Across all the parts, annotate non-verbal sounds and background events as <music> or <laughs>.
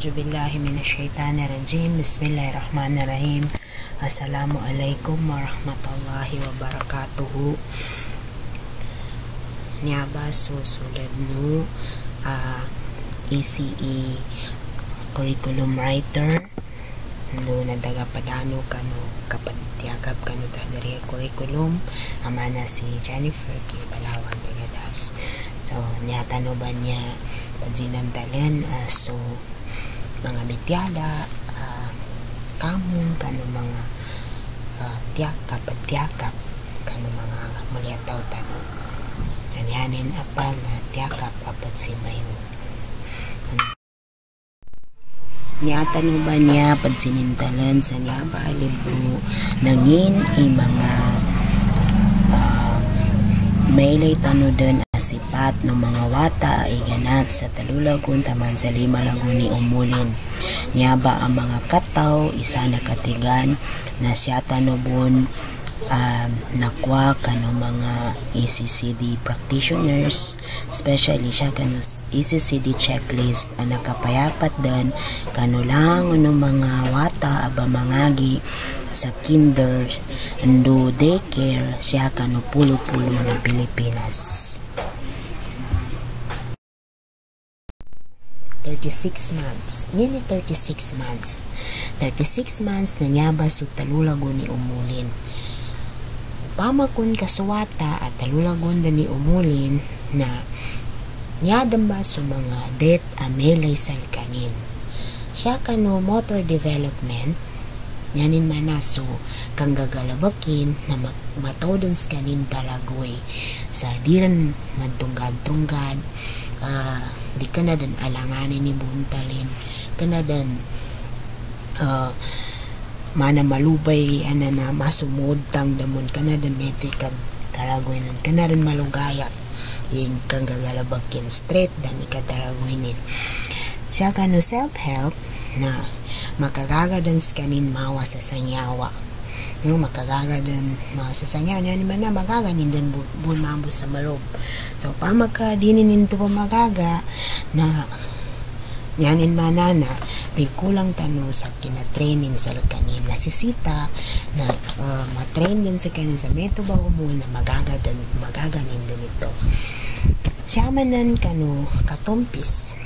A'udzu billahi minasyaitonir rajim. Bismillahirrahmanirrahim. Assalamualaikum warahmatullahi wabarakatuh. Niaba susulad no uh, ECE curriculum writer no nadaga padano kano kapadtiyagap kano dahil curriculum amana si Jennifer kay Balawan Dagadas. So, niya tano ba niya pagsinandalan uh, so mga bityada uh, kamon kano mga uh, tiyakap at tiyakap kano mga mulyataw tano kanyanin apa na tiyakap apat si mayo niya no ba niya pagsinintalan sa niya ba nangin i mga uh, mailay tano din sipat ng mga wata ay ganat sa talulagon taman sa lima lagun ni umulin. Niyaba ang mga kataw, isa na katigan na siya tanubon um, nakwa kano mga ECCD practitioners especially siya kano ECCD checklist ang nakapayapat din kano lang ano mga wata aba mangagi sa kinder ando daycare siya kano pulo-pulo ng Pilipinas 36 months. Nini 36 months. 36 months na nyaba sa talulagon ni umulin. Pamakon kaswata at talulagon na ni umulin na niyadam ba sa mga det amelay salkanin. Siya kano motor development yanin manaso kang gagalabakin na matodens kanin talagoy sa diran magtunggad-tunggad uh, di ka na dan alanganin ni buntalin ka na dan uh, mana malubay ana na masumudtang damon. Ka na dan may kag talagoynan ka na rin malugayat yung kang gagalabakin straight dan ikatalagoynin siya ka no self-help na makagagadan kanin mawa sa sanyawa no makagaga din mga sasangyan yan man na magaganin din bu, bu mambo sa malob so pa magka dinin to pa magaga na yanin manana may kulang tano sa kina-training sa kanin nasisita na uh, matrain din sa kanin sa meto ba mo na magagadan magaganin din ito. Siya manan kano katumpis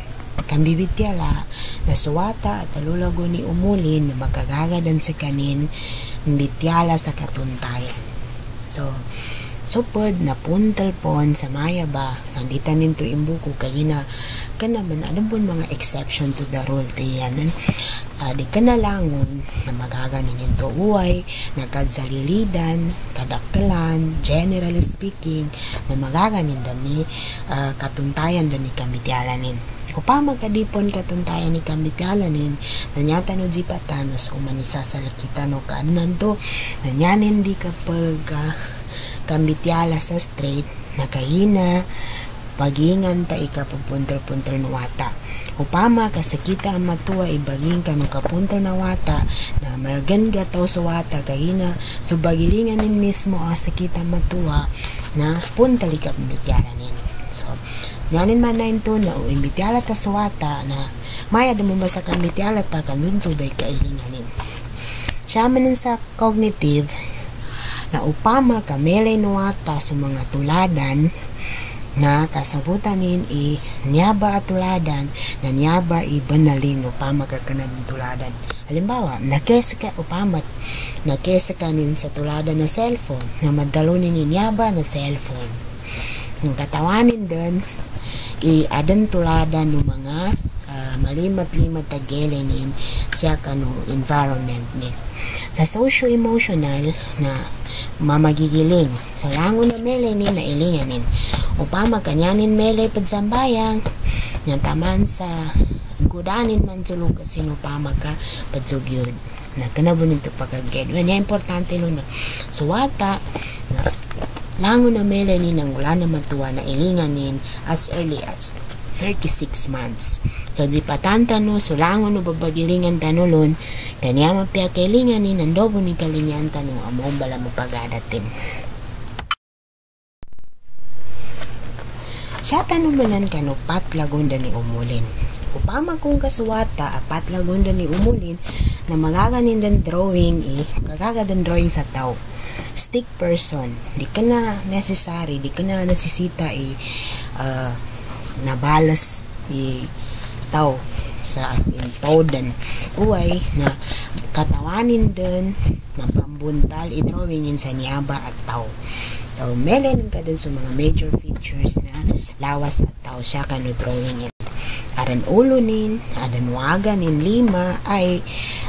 kambibityala na suwata at alulago ni umulin na magagagadan sa kanin bityala sa katuntayan. So, supod na puntal pon sa maya ba nandita ninto imbuko kay na kanaman ano po mga exception to the rule tiyan uh, di ka na langon na magaganin ninto uway nagkadzalilidan kadaktalan generally speaking na magaganin dani uh, katuntayan dani kamityalanin Upama kadipon katuntayan ni kambitalanin, nanyata no jipatanos umanisa sa lakita no kanan to, nanyanin di kapag uh, kambityala sa straight, nakahina, pagingan ta ikapapuntal-puntal no wata. Upama kasakita ang matuwa ibaging ka no kapuntal na wata na malagan gataw sa wata kahina so bagilingan nin mismo ang sakita matuwa na puntal ikapabityalanin. So, Nanin man na ito na o imbitiala ta suwata na maya mo ba sa kambitiala ta kanun tubay kailinganin. Siya manin sa cognitive na upama kamele nuwata sa mga tuladan na kasabutanin i niyaba at tuladan na niyaba i banalin upama ka kanang tuladan. Halimbawa, nakesa ka upamat, nakesa ka nin sa tuladan na cellphone na madalunin ni niyaba na cellphone. Ang katawanin doon, i-adan tulada no mga uh, malimat-limat tagelenin siya kano environment ni. Sa socio-emotional na mamagigiling sa langon na mele ni na ilinganin upama kanyanin mele padsambayang nga taman sa gudanin man sulog kasi upama ka padsugyod na kanabo nito pagkaged. Yan importante lo na suwata na lango na melani nang wala na matuwa na ilinganin as early as 36 months. So, di patanta no, so lango no babagilingan tanulon, kanya mapia kailinganin, ang dobo ni kalinyan tano, among bala mo pagadating. Siya tanumanan kano pat lagon ni umulin. upama kung kasuwata apat lagunda ni umulin na magaganin den drawing eh kagagadan drawing sa tao stick person. Di ka na necessary di ka na nasisita eh uh, nabalas eh tao sa as in todan uway na katawanin din mapambuntal i-drawingin sa niyaba at tao. So, melanin ka dun sa mga major features na lawas at tao siya ka drawing it. Aran ulo nin, aran waga nin lima ay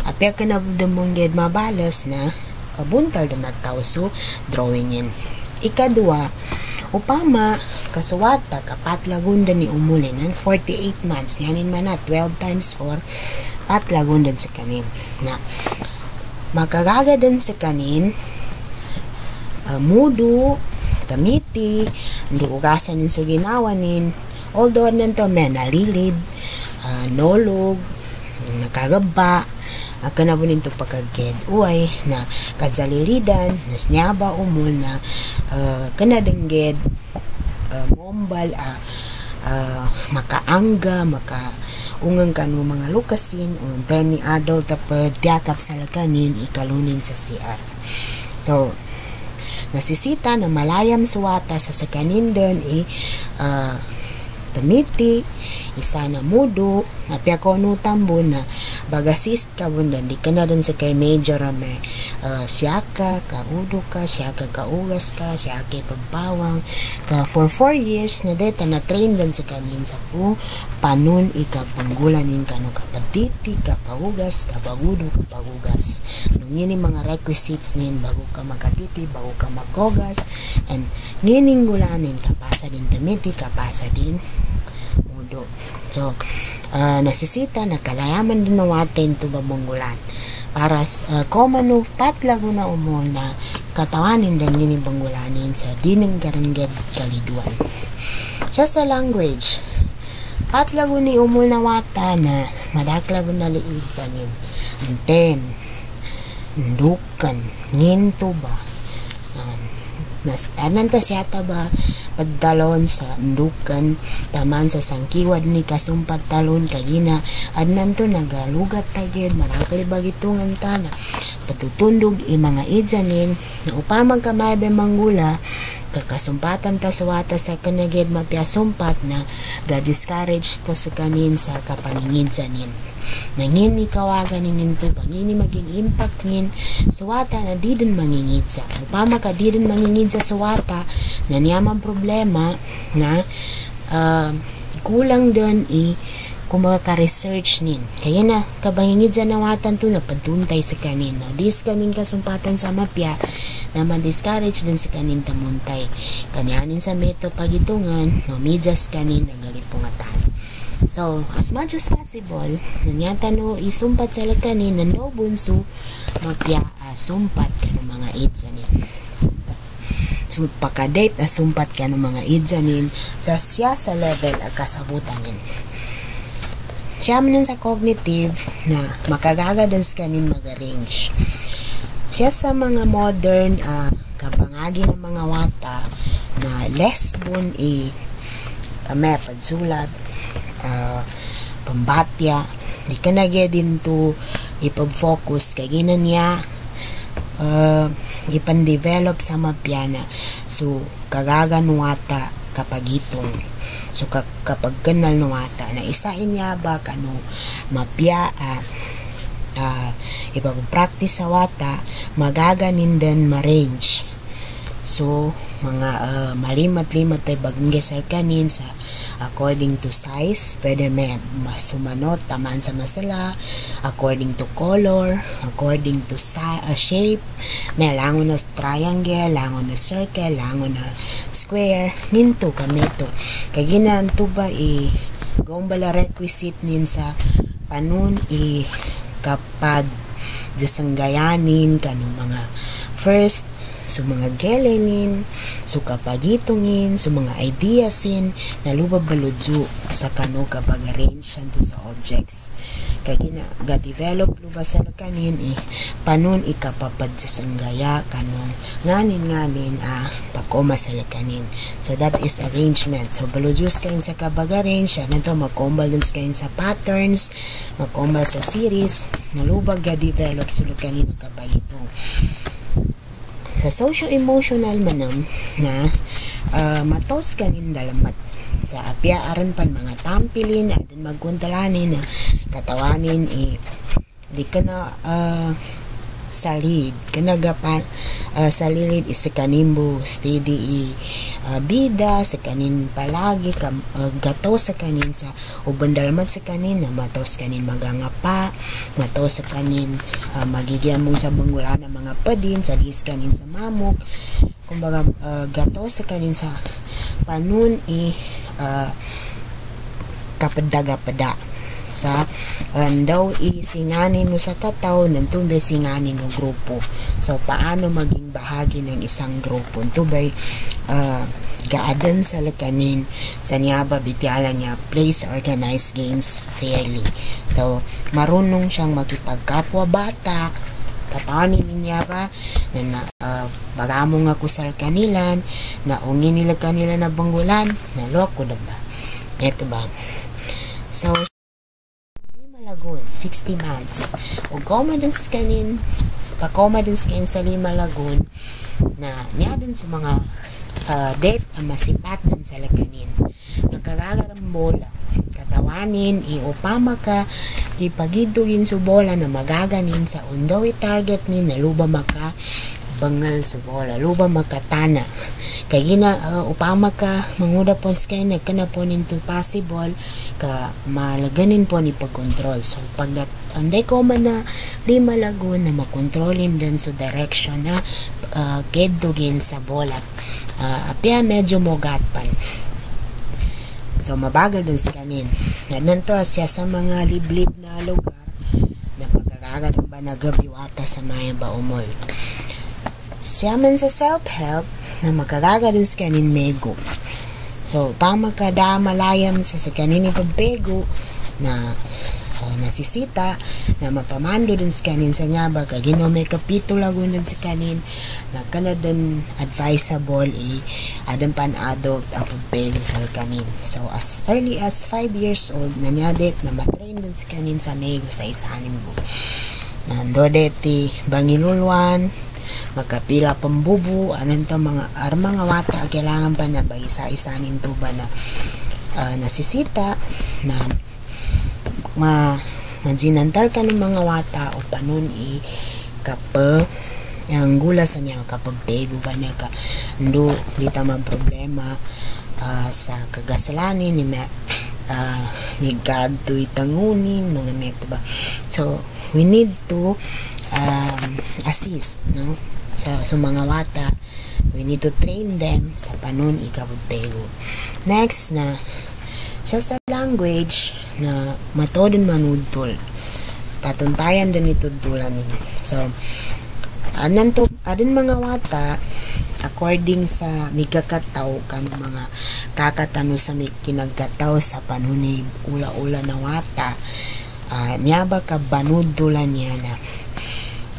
apya ka na dumungged mabalas na kabuntal na tao so drawing in. Ikadua, upama kasuwata kapat lagunda ni umulinan 48 months. Yanin man na 12 times 4 pat lagundan sa kanin. Na makagagadan sa kanin uh, mudu kamiti ugasan nin so ginawanin although nanto may nalilid uh, nolog nakagaba ako na po nito pagkaged uay na kadzalilidan nas nyaba umul na uh, kanadangged uh, mombal uh, uh, makaangga maka ungang kanu mga lukasin o teni adult tapad diakap sa ikalunin sa CR so nasisita na malayam suwata sa sakanin din i uh, tamiti isa na mudo na piakono tambo na bagasist ka bunda di ka na din sa kay major me uh, siyaka ka udo ka siyaka ka ugas ka siyaka pagpawang ka for 4 years na deta na train din sa kanin sa po panun ika panggulanin ka no kapatiti ka paugas ka pagudo ka pagugas. Nung yun mga requisites nin bago ka makatiti bago ka makogas and ngining gulanin kapasa din tamiti kapasa din mudo so uh, nasisita na kalayaman din nawatin to babunggulan para uh, komano patlago na umol na katawanin din yun banggulanin sa dinang garangged kaliduan. Siya sa language patlago ni umol na wata na madaklago na liid sa nin ten dukan nginto ba? Uh, nas anan to siya ba? Pagdalon sa ndukan taman sa sangkiwad ni kasumpat talon kagina adnan to nagalugat tagid marakali bagitungan tana patutundog i mga idzanin na upamang kamay manggula kakasumpatan ta suwata sa kanagid mapiasumpat na ga-discourage ta sa kanin sa kapaningin sanin nangin ni kawagan ni ninto pangini maging impact ngin suwata na di din mangingid sa upama ka di din mangingid sa suwata na niyaman problema na uh, kulang din i kung ka-research nin. Kaya na, kabangingid sa nawatan to na pagtuntay sa kanin. No? Dis kanin kasumpatan sa mapya na ma-discourage din sa kanin tamuntay. Kanyanin sa meto pagitungan, no, medyas kanin nagalipungatan. So, as much as possible, nanyata no, isumpat sa kanin na no bunso, mapya uh, sumpat ka ng mga idsanin. So, pakadate na sumpat ka ng mga idsanin sa siya sa level at kasabutanin siya man sa cognitive na makagagadas kanin mag-arrange. Siya sa mga modern uh, kapangagi ng mga wata na less bun i uh, may pagsulat uh, pambatya di ka nage din to ipag-focus kay gina niya. Uh, ipan-develop sa mapyana. So kagagan wata kapag itong So ka, kapag kanal no ata na isahin niya ba kano mapya uh, uh, ipag-practice sa wata magaganin din ma-range. So mga uh, malimat-limat ay bagong gesal kanin sa according to size pwede may masumanot taman sa masala according to color according to si- uh, shape. May langon na triangle langon na circle langon na square. Ninto kami to. Kay ginanto ba i gombala requisite nin sa panun i kapag jasanggayanin kanong mga first so mga gelenin so kapagitungin so mga ideasin na lubabaludyo sa kano kapag arrange to sa objects. Kay gina ga develop luba sa kanin eh panon ikapapad sa sanggaya kanong nganin nganin ah pakoma sa lakanin. So that is arrangement. So baludjus kain sa kabag arrange ano to makombal dun kain sa patterns makombal sa series na lubag ga develop sa lakanin kabag ito sa socio-emotional manam na uh, matos kanin dalamat sa apya aran pan mga tampilin adin magkuntalanin na katawanin eh di ka na uh, salid kanagapan uh, salilid is kanimbo steady uh, bida sa kanin palagi ka, uh, gato sa kanin sa ubandalmat sa kanin na matos kanin magangapa matos sa kanin uh, magigyan mong sa bangula ng mga padin sa dis kanin sa mamok. Kumbaga uh, gato sa kanin sa panun i uh, kapadaga-pada sa um, daw isinganin mo sa tataw ng tubay singanin ng grupo. So paano maging bahagi ng isang grupo? Tubay uh, gaadan sa lakanin sa niyaba bityala niya plays organized games fairly. So marunong siyang makipagkapwa bata katawanin niya ba na, uh, bagamo nga kusal kanilan na ungin nila kanila na banggulan na loko na ba? Eto ba? So Lagoon, 60 months. O commodus kanin, pa-commodus kanin sa Lima Lagoon, na niya din sa mga uh, date ang masipat din sa lakanin. Nagkagarambola, katawanin, iupama ka, ipagidugin sa bola na magaganin sa undaw target ni na luba maka bangal sa bola, luba makatana kay gina uh, upama ka manguda po kay nagkana po ninto possible ka malaganin po ni pagkontrol so pag anday ko man na di malagon na makontrolin din sa direction na uh, kedugin sa bola. Uh, apya medyo mogat pa. So mabagal din sa kanin. Nanto siya sa mga liblib na lugar na pagkakagat ba nagabiwata sa maya ba umol. siya man sa self-help na makagagalis kanin mego. So, pang magkada malayam sa sa kanin pagpego na uh, nasisita na mapamando din sa kanin sa nyaba kag gino may kapitulo din sa kanin na kanadan advisable i eh, adan pan adult ang pagpego sa kanin. So as early as 5 years old na nyadet na matrain din sa sa mego sa isanin mo nando deti bangilulwan magkapila pambubu anon to mga ar mga wata kailangan pa na ba isa-isanin to ba na uh, nasisita na ma majinantal ka ng mga wata o panon i kapa ang gula sa niya kapag pego ba niya ka ndo di tama problema uh, sa kagasalanin ni ma uh, ni God to itangunin mga neto ba. So we need to um, assist no? Sa, sa mga wata we need to train them sa panon ikabutego next na siya sa language na matodon manudtol tatuntayan din ito dulan so anan to adin mga wata according sa migakataw kan mga kakatano sa may sa panunay ula-ula na wata uh, niya ba ka banudulan niya na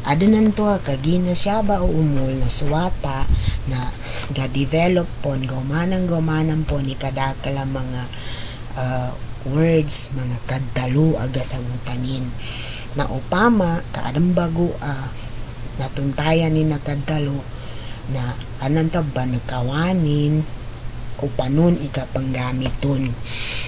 Adanan to kagina siya ba umul na suwata na ga-develop pon gumanang gumanang po ni kadakala mga uh, words mga kadalo aga sa mutanin. Na upama kaadang bago uh, natuntayan ni nakadalo na anong to ba nakawanin upanon ikapanggamiton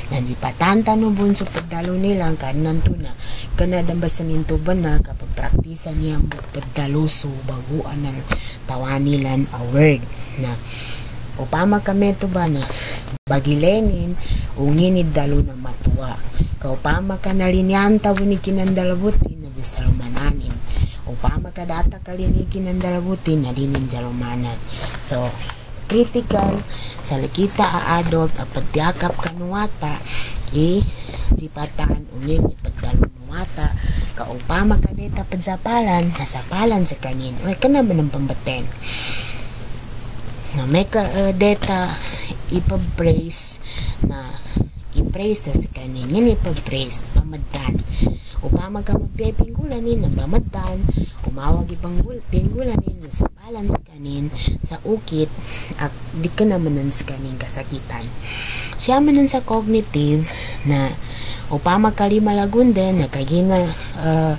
nansi patanta no bunso pagdalo nila kanan to na. Kanadang basa ninto ba na kapag praktisa niya pagdalo so baguan ng tawanilan a word na. Upama kami ba na bagilenin unginid dalo na matuwa. Kaupama ka nalinyanta ni kinandalabuti na di salmananin upama ka data kalini kinandalabuti na dinin jalumanan so critical sa likita a adult a pagtiakap kanuwata i jipatan ungin ipagdalo nuwata kaupama ka dita padsapalan nasapalan sa kanin. Ay kana ba ng pambaten? Na may ka uh, data ipabrace na i-praise na sa kanin. Ngani ipabrace pamadan upama ka magpipingkulanin na pamadan umawag ibang pinggulanin na sa balan sa kanin sa ukit at di ka naman sa kanin kasakitan. Siya man sa cognitive na upama kalima lagunda na kagina uh,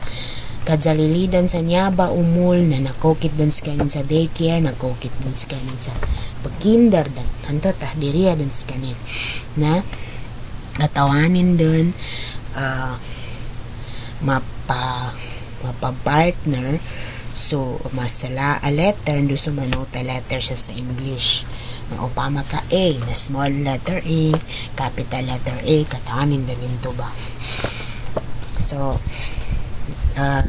kadzalilidan sa nyaba umul na nakokit dan sa kanin sa daycare nakokit dan sa kanin sa pagkinder dan hanto tah diriya dan sa kanin. Na natawanin dun uh, mapa mapa partner so masala a letter ndo sumanota letter siya sa English. Na upama ka A na small letter A capital letter A katanin din to ba? So uh,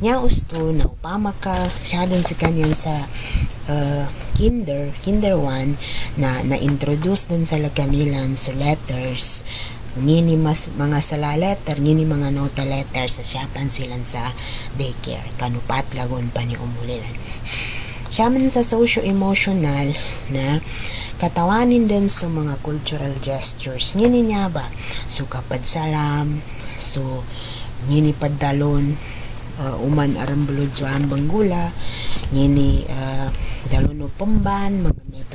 niya usto na upama ka siya din sa kanyan sa uh, kinder kinder 1 na na-introduce din sa kanilang so letters ngini mas mga sala letter ngini mga nota letter sa siyapan silan sa daycare. Kanupat lagon pa ni umulilan. Siya man sa socio-emotional na katawanin din sa mga cultural gestures. Ngini niya ba? So kapad salam so ngini padalon uh, uman aram bulod sa banggula ngini uh,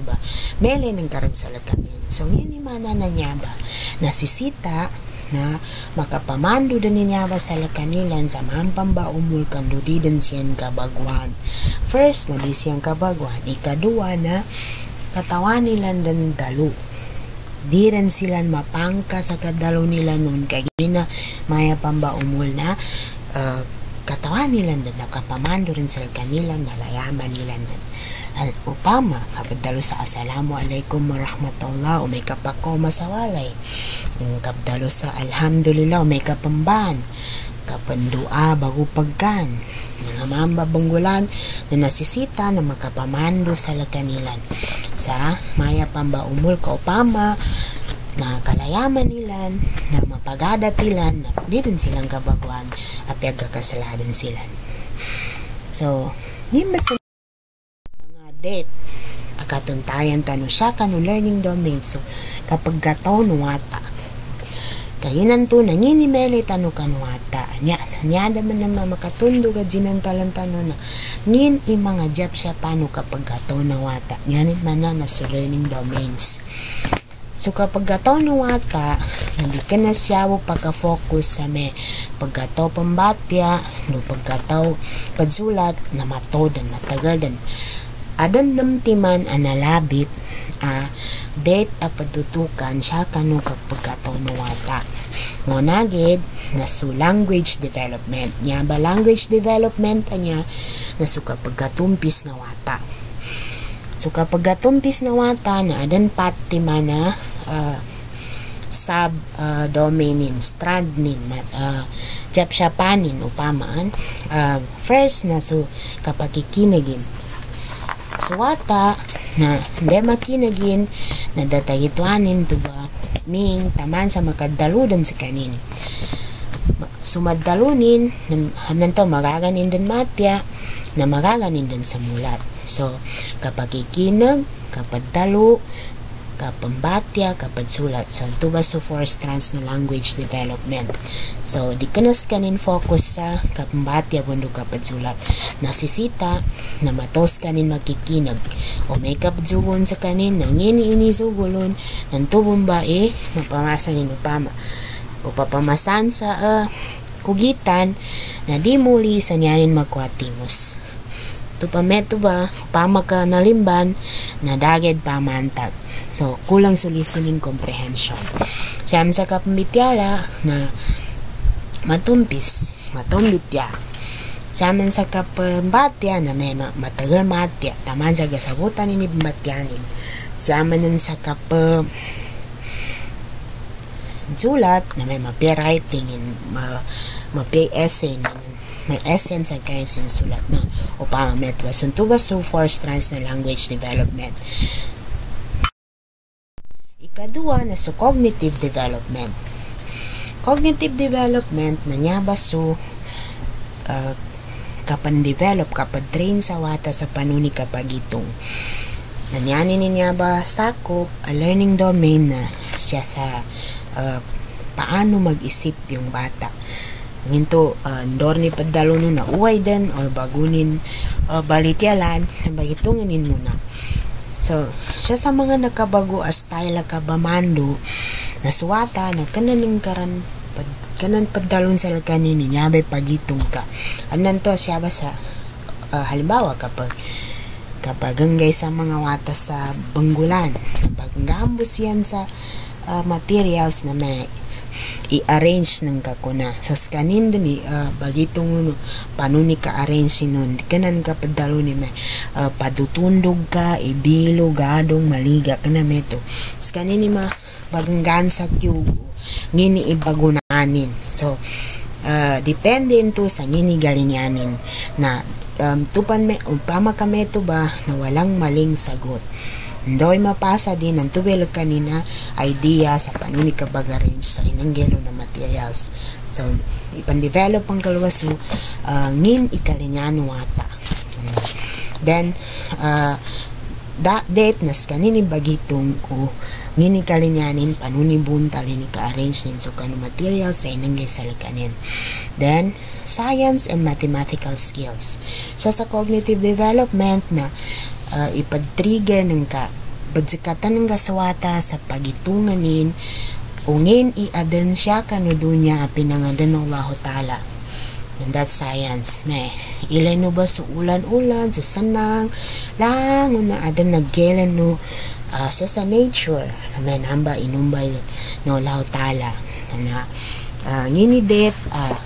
ba? Mele ng karan sa lakanin so ngini mana na niya ba? Nasisita na makapamando din niya ba sa lakanilan sa mampamba umul kando di din siyan kabagwan? First na di siyang kabagwan. Ikadua na katawan nila din dalo di rin sila mapangka sa kadalo nila noon kay gina maya pamba umul na uh, katawan nila na nakapamando rin sa kanila nalayaman nila na al upama kapdalo sa asalamu alaikum warahmatullah o may kapako masawalay. Kapdalo sa alhamdulillah o may kapamban kapandua bago pagkan mga mamba banggulan na nasisita na makapamando sa lakanilan. Sa maya pamba umul ka upama na kalayaman nilan na mapagadatilan na di din silang kabagwan at kasaladan sila so mas date akatuntayan tano siya kano learning domain. So kapag gataw nuwata kahinan to nangini mele tano kanwata nya sa nya naman na makatundo ka jinantalan tano na. Ngin i mga job siya paano kapag gataw nawata nyanit man na na sa learning domains. So kapag gataw ni wata, hindi ka na siya pagka-focus sa may pagkataw pambatya, no pagkataw pagsulat na matod dan matagal dan adan namtiman analabit a uh, date a padutukan siya kanu kapag gataw ni wata. Mo nagid na su language development. Nya ba language development niya na su kapag gatumpis na wata. So kapag gatumpis na wata na adan pati mana uh, sub uh, domainin strand nin uh, jap panin upamaan uh, first na so kapag kikinagin so wata na hindi makinagin. Na datayitwanin to ba ming taman sa makadaludan sa kanin. Sumadalunin hanan to magaganin din matya na magaganin din sa mulat. So kapag ikinag kapag dalo kapambatya, kapag sulat. So, ito ba so four strands na language development. So, di ka kanin focus sa kapambatya bundo kapag sulat. Nasisita na matos kanin makikinag. O may kapzugon sa kanin nang ini sugulon ng tubong ba eh mapamasa ni upama. O papamasan sa uh, kugitan na di muli sa niyanin magkuatimos. Ito pa meto ba, pama ka nalimban, na daged pamantag. So, kulang sa listening comprehension. Siyam sa kapambityala na matumpis, matumbitya. Siyam sa kapambatya na may matagal matya, taman sa gasagutan ni batyanin. Siyam sa kap sulat na may mapi writing in ma, mapi essay na may essence ang kaya sinusulat na upang metwa suntuba so four strands na language development. Ikadua na so cognitive development. Cognitive development na niya ba so uh, kapan develop kapag train sa wata sa panuni kapag itong Nanyani niya ba sakop a learning domain na siya sa uh, paano mag-isip yung bata. Nginto, uh, ndor ni padalo na uway din or bagunin uh, balityalan, <laughs> bagitunganin muna. So, siya sa mga nakabago as style kabamando, na suwata, na kananing karan, pad, kanan padalon sa kanin, ninyabay pagitong ka. Anan to siya ba sa, uh, halimbawa kapag kapag hanggay sa mga watas sa banggulan, kapag gambos yan sa uh, materials na may i-arrange ng kakuna. So, kanin dun uh, bagitong uno, paano ni ka-arrange nun, kanan ka padalo ni may uh, padutundog ka, ibilo, gadong, maliga, kana meto. Kanin ni ma baganggan sa kyugo, ngini ibagunanin. So, uh, depende ito sa ngini galinyanin na um, tupan me, upama ka meto ba na walang maling sagot. Ndoy mapasa din ang tuwil kanina idea sa panuni kabag-arrange sa inanggelo na materials. So, ipan-develop ang kalwaso uh, ngin ikalinyano ata. Then, uh, da date nas kanini bagitong ko ngini kalinyanin panuni buntal ni ka-arrange nin so kano materials sa inanggay sa lakanin. Then, science and mathematical skills. Siya sa cognitive development na uh, ipag-trigger ng ka pagsikatan ng gasawata sa pagitunganin ungin i-adan siya kanudunya pinangadan ng Allah Ta'ala. And that's science me ilay no ba sa ulan-ulan sa sanang lang na adan naggelan no uh, sa sa nature. Men hamba inumbal no Allah Ta'ala. Na uh, nginidet uh,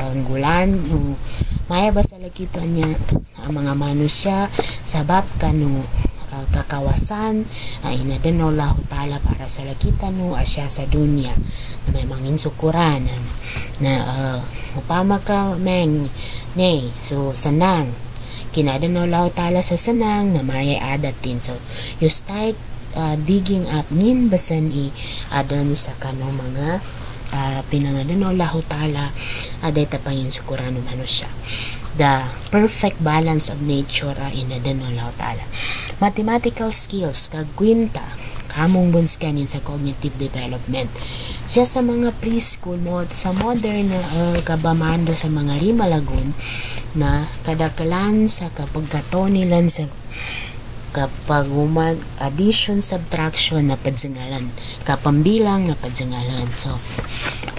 ang gulan no maya ba sa lakito niya ang mga manusya sabab ka no uh, kakawasan uh, inadan Allah Ta'ala para sa lakita no asya sa dunya. Na may mangin sukuran na uh, upama ka meng ne so sanang. Kinadan Allah Ta'ala sa sanang na may adatin. So you start uh, digging up ngin basan i adan sa kano mga uh, pinangalan Allah Ta'ala aday tapangin sukuran ng siya. The perfect balance of nature uh, in adan Allah Ta'ala mathematical skills kagwinta kamong buns kanin sa cognitive development. Siya sa mga preschool mo sa modern uh, kabamando sa mga lima lagun na kadakalan sa kapagkato nilan sa kapag umag addition subtraction na padsingalan kapambilang na padsingalan so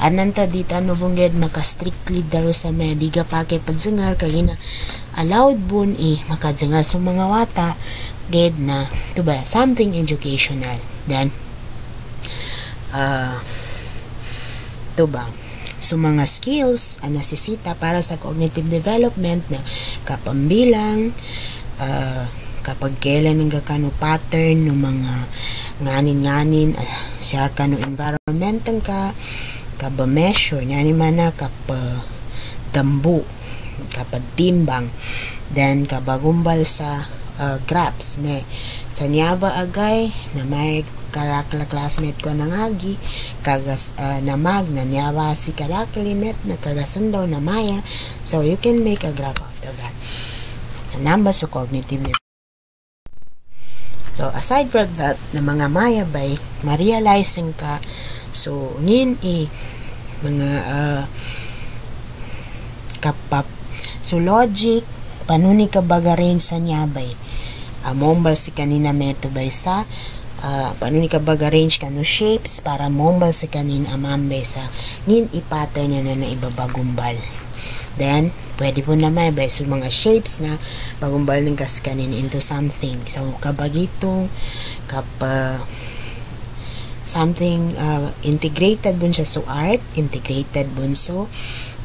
ananta dito ano bungged maka strictly daro sa may diga pake padsingal kay na allowed bun eh makadsingal sa mga wata ged na to ba something educational. Then uh, to ba So, mga skills ang nasisita para sa cognitive development na kapambilang, uh, kapag kailan ng kano pattern ng mga nganin-nganin uh, siya kano environment ka kaba measure nyani mana kapa dambu kapag timbang then kabagumbal sa uh, graphs ne. Sa niyaba agay na may karakla classmate ko nang agi kagas uh, namag na niyaba si karaklimet na kagasan daw na maya. So you can make a graph out of that. Number so cognitive So, aside from that, na mga maya bay, ma-realizing ka, so, ngin i, mga, uh, kapap, so, logic, panuni ka bagarin sa nyabay, amombal si kanina meto bay sa, uh, panuni ka bag-arrange kano shapes para mombal si kanina amambe sa ngin i-pattern na na ibabagumbal. Then, pwede po naman ba so mga shapes na bagumbal ng gas kanin into something. So, kabagitong kapa something uh, integrated bun siya so art, integrated bun so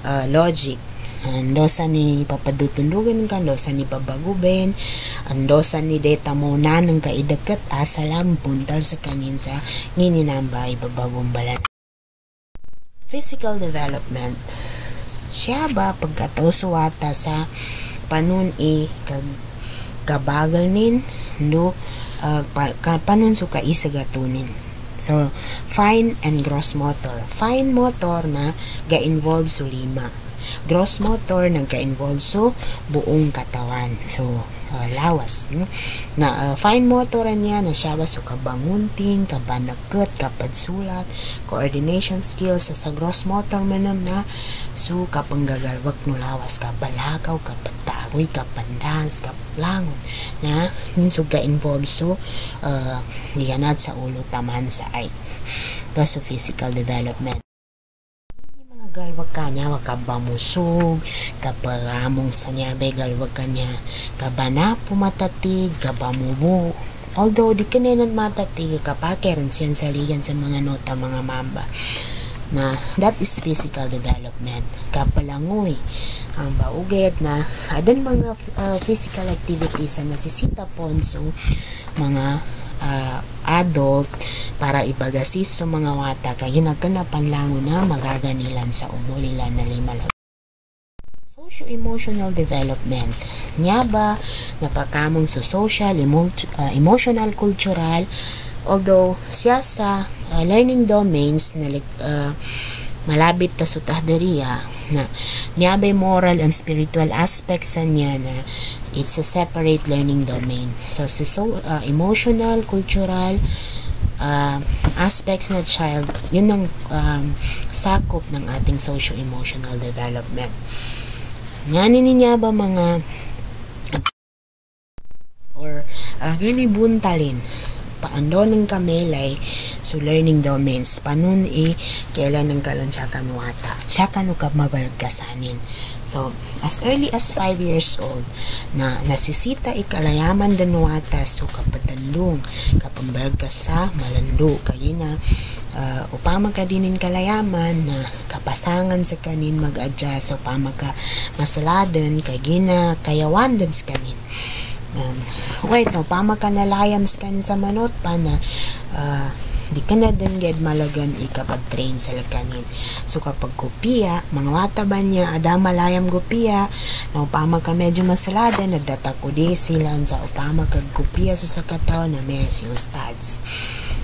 uh, logic. Andosa ni papadutundugan ka, andosa ni pabaguben, andosa ni data mo na ng kaidakat asalam puntal sa kanin sa ngininamba ibabagumbalan. Physical development siya ba pagkatosuwata sa panun i kag kabagal nin? No uh, pa, ka, panun so ka isagatunin so fine and gross motor. Fine motor na ga-involve so lima. Gross motor nagka-involve so buong katawan. So uh, lawas no? na uh, fine motor niya na siya so kabangunting kabanagot kapadsulat coordination skills sa, gross motor manam na so kapanggagalwak no lawas kabalakaw kapatagoy kapandans kaplangon na? Yun so ka-involve so uh, giganad sa ulo taman sa ay. So physical development galwag ka niya, wag ka bamusog, kaparamong sa niya, bay galwag ka niya, kabana pumatatig, kabamubo. Although, di ka ninan matatig, kapakiran siyan sa ligan sa mga nota, mga mamba. Na that is physical development. Kapalangoy ang bauget na adan mga uh, physical activities na nasisita po so mga uh, adult para ibagasis sa mga wata. Kaya nagkanapan lang na magaganilan sa umulila na lima socio-emotional development. Niya ba napakamong sa social, emo uh, emotional, cultural although siya sa uh, learning domains na uh, malabit ta sutahderiya na niya ba moral and spiritual aspects sa niya na it's a separate learning domain. So, so uh, emotional cultural uh, aspects na child yun ang um, sakop ng ating socio-emotional development. Nganin niya ba mga or uh, buntalin? Paando ng kamelay so learning domains? Panun i kailan ng kalon siya kanuata siya kanu ka mabalgasanin so as early as 5 years old na nasisita ikalayaman danuata so kapatalong kapambalga sa malando. Kayo na uh, upama ka dinin kalayaman na kapasangan sa kanin mag-adjust upama ka masaladan kay gina kayawan sa kanin. Um, wait no pama ka nalayam skan sa manot pa na uh, di ka na din ged malagan ikapag train sa lakanin so kapag kopiya mga wata ba niya? Ada malayam kopiya na upama ka medyo masalada nagdata ko di sila sa upama kag kopiya so sa kataw na may si ustads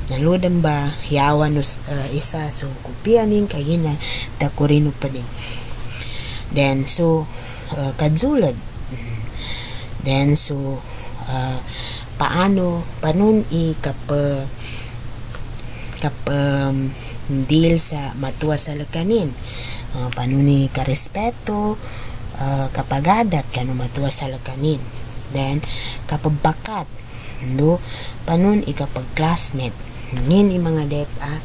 naludan ba? Yawan uh, isa. So kopiya nin kay na dako rin pa din then so uh, kadzulad. Then, so, uh, paano, panun i kapa um, deal sa matuwa sa lakanin. Uh, paano ni karespeto, uh, kapagadat, kano matuwa sa lakanin. Then, kapabakat, no? Panun i kapag classmate. Ngin mga det, ah,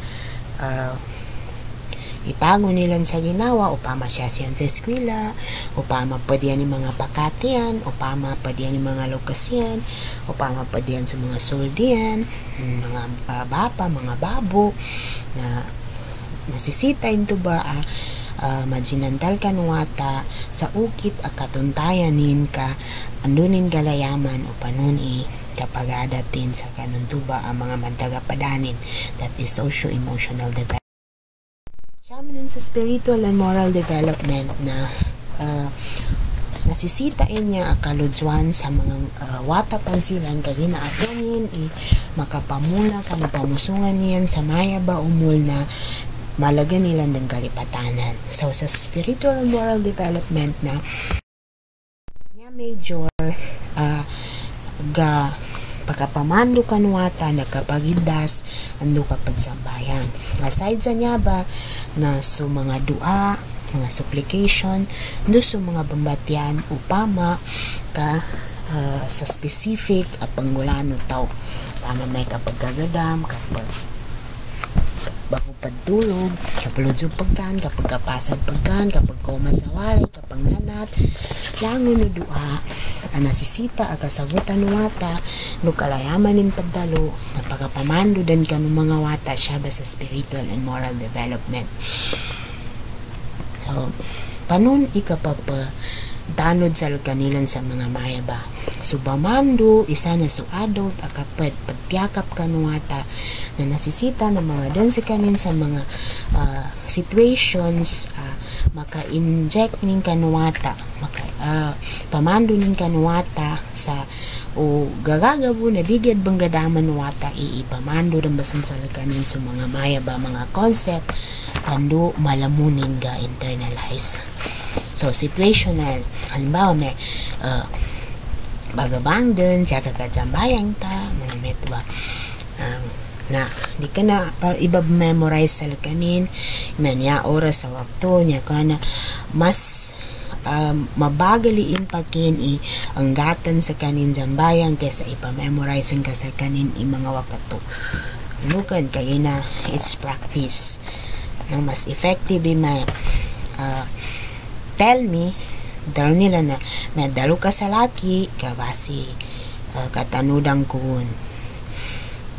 uh, itago nilan sa ginawa upama siya siyan sa eskwela upama pa diyan ni mga pakatian upama pa diyan ni mga lokasyan upama pa diyan sa mga soldian mga uh, mga babo na nasisita into ba uh, uh, madsinantal ka nuwata sa ukit at katuntayanin ka andunin galayaman o panuni kapag adatin sa kanuntuba ang mga madagapadanin that is socio-emotional development Kami sa spiritual and moral development na uh, nasisitain niya akaludswan sa mga uh, wata pansilan kaya naaganin i makapamula kami pamusungan niyan sa maya ba umul na malaga nila ng kalipatanan. So, sa spiritual and moral development na niya major uh, ga pagkapamando kanwata nagkapagidas ando kapag sambayan aside sa niya ba na so mga dua mga supplication do so mga bambatyan upama ka uh, sa specific apangulano tao. Tama may kapag kagadam kapag bago pagdulog, kapag pagkan, kapag kapasad pagkan, kapag koma sa walay, kapag nanat, lango no dua, ang nasisita at kasagutan wata, no kalayaman in pagdalo, napakapamando dan ka mga wata siya sa spiritual and moral development. So, panon ikapapa danod sa kanilan sa mga mayaba. Subamando, isa na su adult, akapad, pagtiyakap kanuata, na nasisita ng mga dan sa kanin sa mga uh, situations, uh, maka-inject ning kanuata, maka, uh, pamando ning kanuata sa o gagagabo na digid bang gadaman wata iipamando rin basan sa kanin sa mga mayaba, mga concept, kando malamunin ga internalize So, situational. Halimbawa, may uh, bagabang dun, siya kakajambayang ta, mga met? Um, na di ka na pa, iba memorize sa lakanin man ya oras sa wakto niya ka na mas um, mabagali impakin i ang gatan sa kanin jambayang kaysa ipa-memorize ka sa kanin i mga wakato bukan kaya na it's practice nang mas effective ma uh, tell me dalo nila na may dalo ka sa laki kabasi uh, katanudang kun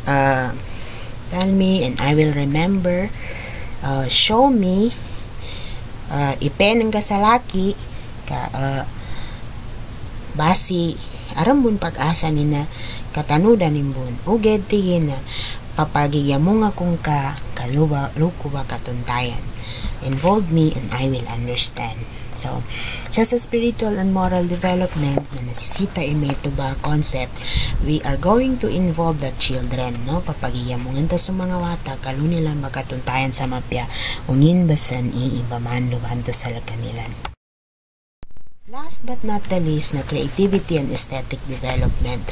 uh, tell me and I will remember uh, show me uh, ipen ka sa laki ka uh, basi aram bun pag-asa ni na katanudan nimbun. Uged tigin na papagigya mo nga kung ka kaluba luko ba katuntayan involve me and I will understand So, just a spiritual and moral development na nasisita imeto ba concept, we are going to involve the children, no? Papagiyam mo nganta sa mga wata, kalu nila makatuntayan sa mapya, ungin basan iibaman lubanto sa kanilan. Last but not the least, na creativity and aesthetic development.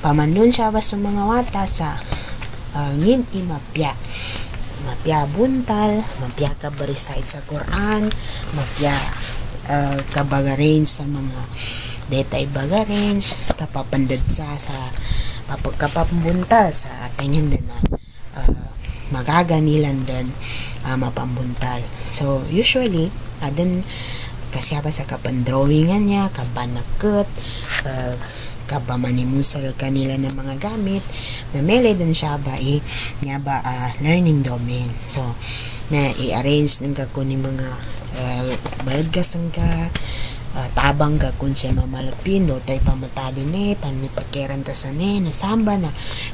Pamanlon siya ba sa mga wata sa uh, ngin imapya mapya buntal, mapya ka recite sa Quran, mapya uh, ka range sa mga data ibaga range, kapapandad sa sa kapapambuntal sa tingin din na uh, magaganilan din uh, mapambuntal. So, usually, adin kasi pa sa kapandrawingan niya, kapanakot, uh, kabamanimusal kanila ng mga gamit na mele din siya ba eh, nga ba uh, learning domain. So na i-arrange ng kako ni mga uh, balgas ang ka uh, tabang ka kung siya mamalapin do tay pamatali ni panipakiran ta sa ni nasamba na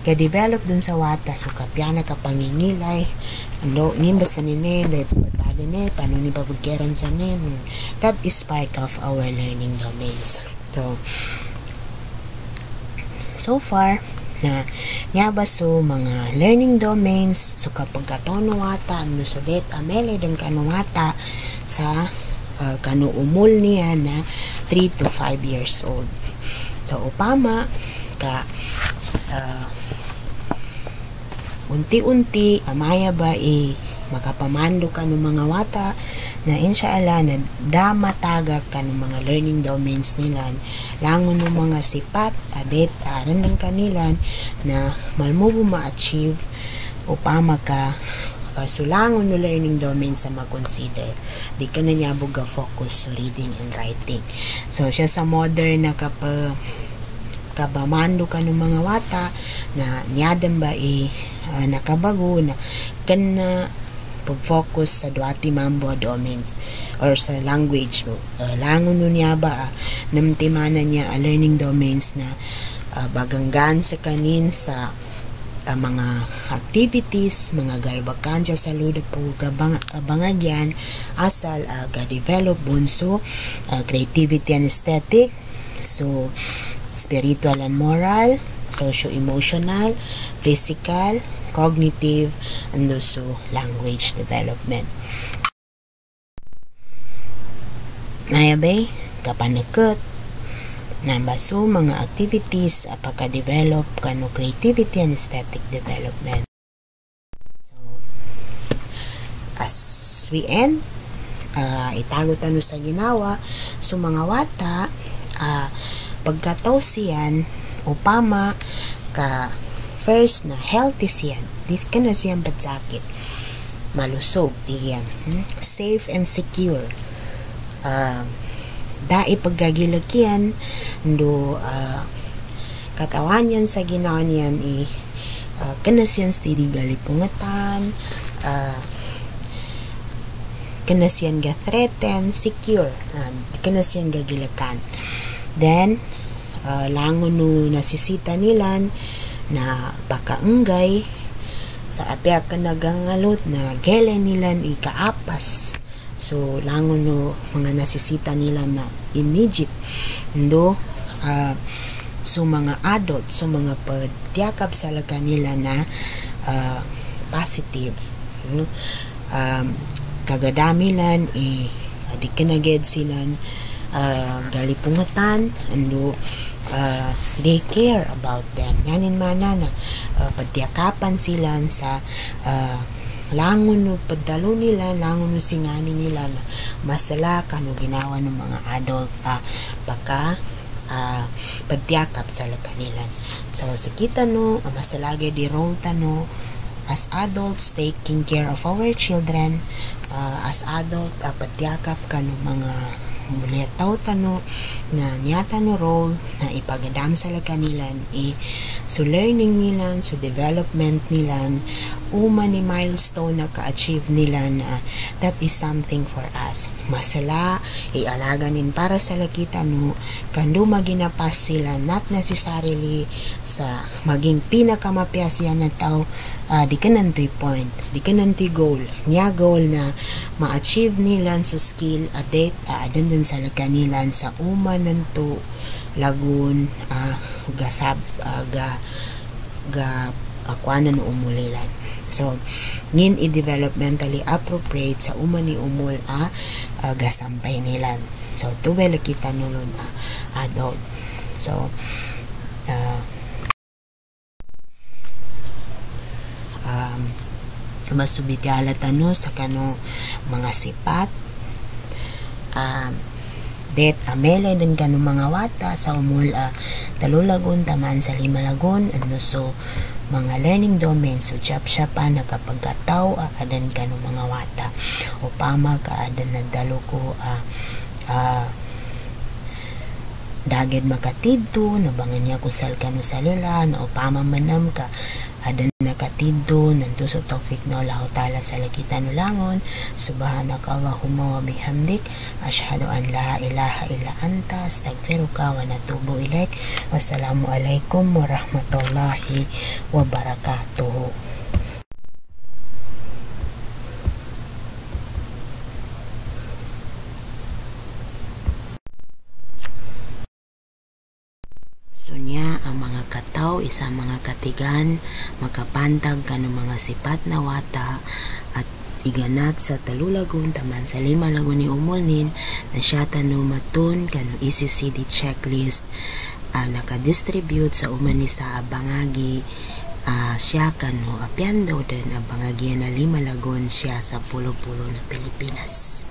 ka-develop dun sa wata. So kapyana ka pangingilay ano ngimba sa ni ni patali ni paano ni papakiran sa ni that is part of our learning domains. So so far na nga ba so mga learning domains so kapag katono wata no sulit amele din kano wata sa uh, kano umul niya na 3 to 5 years old. So upama ka uh, unti-unti amaya ba i makapamando ka ng mga wata na inshallah na dama tagak ka ng mga learning domains nila langon ng mga sipat adet aran ng kanilan na malmubo ma-achieve upama ka uh, sulangon no learning domain sa mag-consider. Di ka na niya buga focus sa reading and writing. So siya sa modern na kapa kabamando ka ng mga wata na niyadan ba i uh, nakabago na kan na pag-focus sa duati mambo domains or sa language mo. Uh, langon niya ba, uh, namtimanan niya uh, learning domains na uh, baganggan sa kanin sa uh, mga activities, mga galbakan dya sa luda po kabang, kabangagyan asal uh, ga-develop bunso uh, creativity and aesthetic so spiritual and moral socio-emotional physical cognitive, and also language development. Nayabay, kapanakot, nabaso mga activities apaka-develop kano creativity and aesthetic development. So, as we end, uh, itago tano sa ginawa, so mga wata, uh, pagkataw siyan, upama, ka First na healthy siyan. This ka na siyang batsakit. Malusog, diyan. Hmm? Safe and secure. Uh, dai paggagilagyan do uh, katawan yan sa ginawa niyan i uh, kanasyan steady galipungatan uh, kanasyan ga threaten secure uh, kanasyan gagilakan then uh, langon no nasisita nilan na pakaunggay sa apya ka nagangalot na gele nila ikaapas so langon no mga nasisita nila na immediate ndo uh, so mga adult so mga pagtiyakap sa kanila na uh, positive no? um, kagadami lan i di kinaged silang uh, galipungatan ando uh, they care about them. Yanin mana na uh, padyakapan sila sa uh, langon no padalo nila langon no singani nila na masala kano ginawa ng mga adult uh, baka uh, padyakap sa kanilan so sa kita no masalagi di role tano as adults taking care of our children uh, as adult uh, padyakap kano mga muletaw tano na niyata no role na ipagadam sa kanilan i so learning nila so development nila uma ni milestone na ka-achieve nila na that is something for us. Masala ialaganin para sa lakita no? Kando maginapas sila not necessarily sa maging pinakamapyasya na tao uh, di ka nantoy point di ka nantoy goal. Niya goal na ma-achieve nila sa skill a date uh, adan dun sa kanilan sa uma nanto lagun uh, gasab uh, ga ga akwanan no umulilan So, ngin i-developmentally appropriate sa uma ni umol a uh, gasampay nilan. So, tuwel kita nulon a adult. So, uh, um, masubigala tano sa kano mga sipat um, det amele din kano mga wata sa umul uh, talulagon taman sa limalagon ano so mga learning domains so job siya pa nakapagkataw uh, adan ka ng mga wata. O pama ka adan nagdalo ko uh, uh, daged makatidto nabangan niya ko sal kano salila na upama manam ka adan nakatidto nanto sa tawfik na Allah Ta'ala sa lakitan langon. Subhanak Allahumma wa bihamdik. Ashhadu an la ilaha illa anta. Astaghfiruka wa natubu ilaik. Wassalamu alaikum warahmatullahi wabarakatuh So niya ang mga kataw isa mga katigan makapantag kano mga sipat na wata at iganat sa talulagon taman sa lima lagon ni umulnin na siya tanumaton kano ECCD checklist uh, nakadistribute sa umani sa abangagi uh, siya kano apyan daw din abangagi na lima lagon siya sa pulo-pulo na Pilipinas.